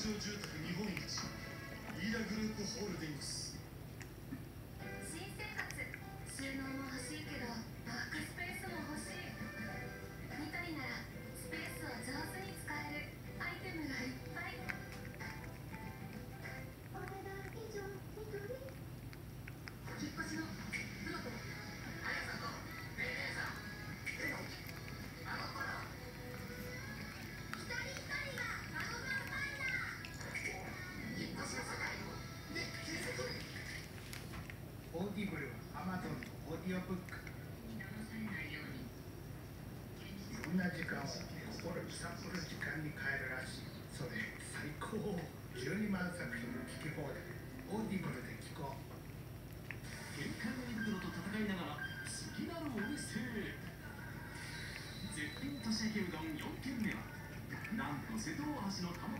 住宅日本一飯田グループホールディングス。オーディブルは Amazon のオーディオブックいろんな時間を心揺さぶる時間に変えるらしい。それ最高12万作品の聞き放題オーディブルで聞こう限界の胃袋と戦いながら次なるお店へ絶品年明けうどん4軒目はなんと瀬戸大橋のたもとに立つ